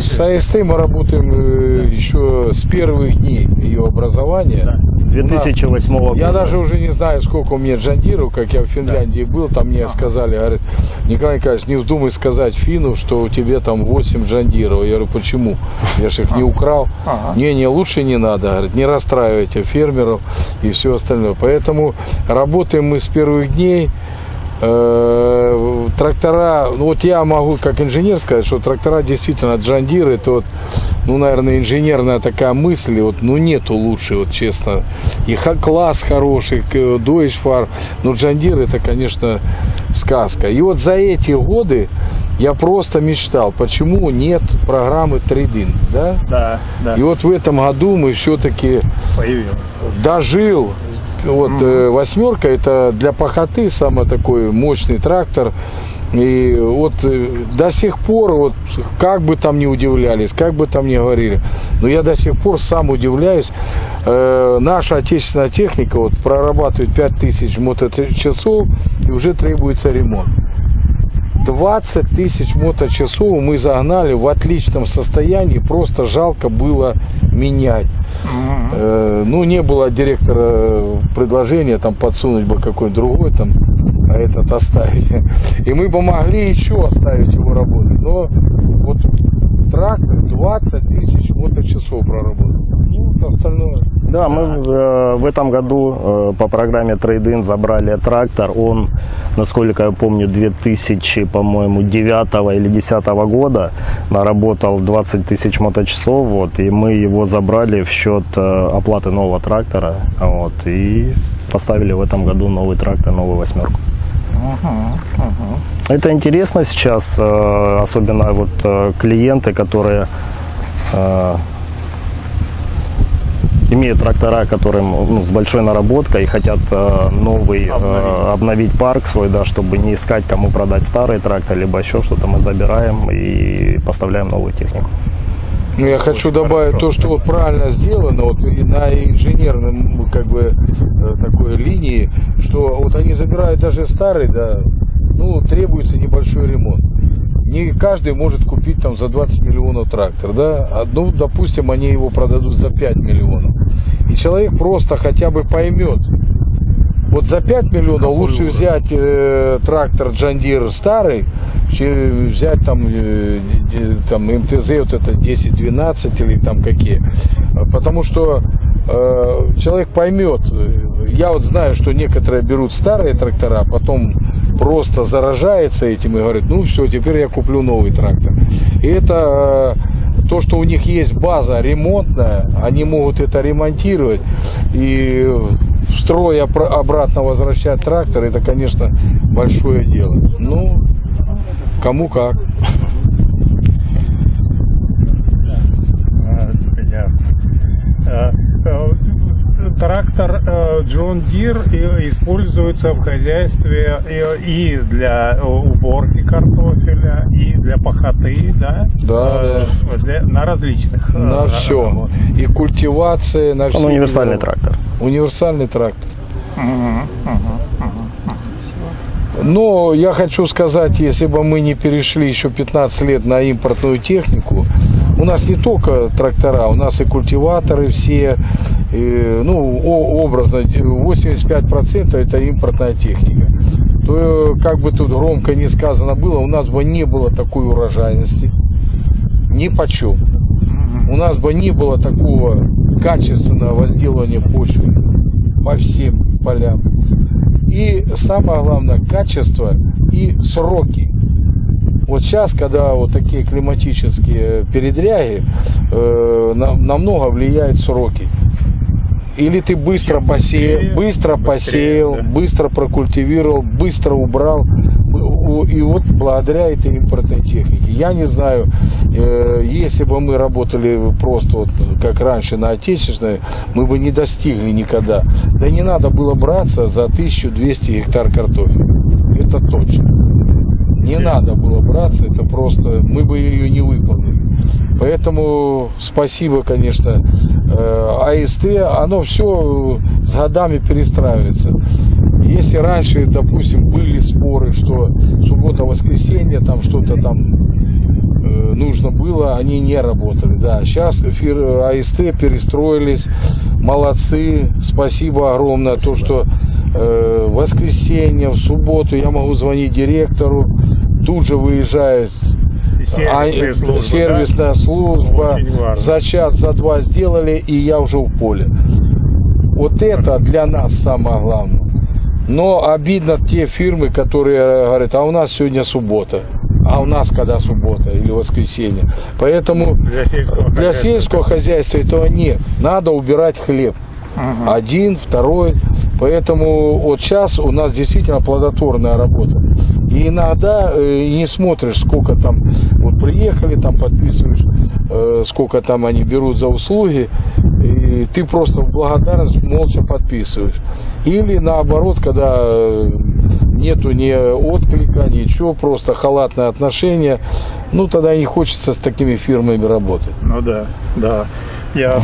С АСТ мы работаем э, еще с первых дней ее образования. С 2008 года. Я даже уже не знаю, сколько у меня джандиров, как я в Финляндии был, там мне сказали, говорят, Николай Николаевич, не вздумай сказать финну, что у тебя там 8 джандиров. Я говорю, почему? Я же их не украл. Не, не, лучше не надо, говорит, не расстраивайте фермеров и все остальное. Поэтому работаем мы с первых дней. Э, трактора, ну вот я могу как инженер сказать, что трактора действительно джандиры, это вот, ну, наверное, инженерная такая мысль, вот, ну, нету лучше, вот, честно. И класс хороший, Deutsche Fahr, но джандир это, конечно, сказка. И вот за эти годы я просто мечтал, почему нет программы трейдинг, да? Да, да, И вот в этом году мы все-таки появилось. дожил. Вот э, восьмерка это для пахоты самый такой мощный трактор. И вот э, до сих пор, вот как бы там ни удивлялись, как бы там ни говорили, но я до сих пор сам удивляюсь. Э, наша отечественная техника вот прорабатывает 5000 моточасов и уже требуется ремонт. 20 тысяч моточасов мы загнали в отличном состоянии, просто жалко было менять. Э, ну, не было директора предложения там подсунуть бы какой-то другой там, а этот оставить. И мы бы могли еще оставить его работать. Но вот трактор 20 тысяч моточасов проработал. Ну, остальное. Да, мы э, в этом году э, по программе Trade-in забрали трактор. Он, насколько я помню, 2000, по-моему, 9 или 10 года наработал 20 тысяч моточасов. Вот, и мы его забрали в счет э, оплаты нового трактора. Вот, и поставили в этом году новый трактор, новую восьмерку. Это интересно сейчас, э, особенно вот э, клиенты, которые э, имеют трактора, которым ну, с большой наработкой и хотят э, новый э, обновить парк свой, да, чтобы не искать, кому продать старый трактор, либо еще что-то, мы забираем и поставляем новую технику. Ну, я хочу добавить то, что вот правильно сделано вот и на инженерном как бы э, такой линии, что вот они забирают даже старый, да, ну требуется небольшой ремонт. Не каждый может купить там за 20 миллионов трактор, да, а, ну, допустим, они его продадут за 5 миллионов. И человек просто хотя бы поймет, вот за 5 миллионов лучше взять э, трактор Джандир старый, чем взять там, э, там МТЗ вот это 10-12 или там какие. А, Потому что э, человек поймет. э, Я вот знаю, что некоторые берут старые трактора, а потом просто заражается этим и говорит, ну все, теперь я куплю новый трактор. И это э, то, что у них есть база ремонтная, они могут это ремонтировать и опра- обратно возвращать трактор, это, конечно, большое дело. Ну, кому как. А, ясно. Э, э, Трактор э, Deere и- используется в хозяйстве и и для э, уборки картофеля, и для пахоты, да? Да, Э, для- на различных. э, На все. работ. И культивация, на все. Он универсальный трактор. Универсальный трактор. Мгм, мгм. Но я хочу сказать, если бы мы не перешли еще 15 лет на импортную технику, у нас не только трактора, у нас и культиваторы все, и, ну, образно, 85% это импортная техника. То, как бы тут громко не сказано было, у нас бы не было такой урожайности. Ни почем. У нас бы не было такого качественного возделывания почвы по всем полям. И самое главное, качество и сроки. Вот сейчас, когда вот такие климатические передряги, э, на- намного влияют сроки. Или ты быстро посеял, быстро посеял, быстро прокультивировал, быстро убрал. И вот благодаря этой импортной технике. Я не знаю, э, если бы мы работали просто вот как раньше на отечественной, мы бы не достигли никогда. Да не надо было браться за 1200 гектар картофеля. Это точно. Не надо было браться, это просто, мы бы ее не выполнили. Поэтому спасибо, конечно, э, АСТ, оно все с годами перестраивается. Если раньше, допустим, были споры, что суббота-воскресенье, там что-то там э, нужно было, они не работали. Да, сейчас фир, АСТ перестроились, молодцы, спасибо огромное, то, что э, в воскресенье, в субботу я могу звонить директору, тут же выезжает Сервисная а, служба, сервисная служба. Очень важно. За час, за два сделали, и я уже в поле. Вот это для нас самое главное. Но обидно те фирмы, которые говорят, а у нас сегодня суббота. А у нас когда суббота или воскресенье. Поэтому Для сельского для хозяйства. сельского хозяйства этого нет. Надо убирать хлеб. Мгм. Один, второй. Поэтому вот сейчас у нас действительно плодотворная работа. И иногда э, и не смотришь, сколько там, вот приехали, там подписываешь, э, сколько там они берут за услуги, и ты просто в благодарность молча подписываешь. Или наоборот, когда э, нету ни отклика, ничего, просто халатное отношение, ну тогда не хочется с такими фирмами работать. Ну да, да. Я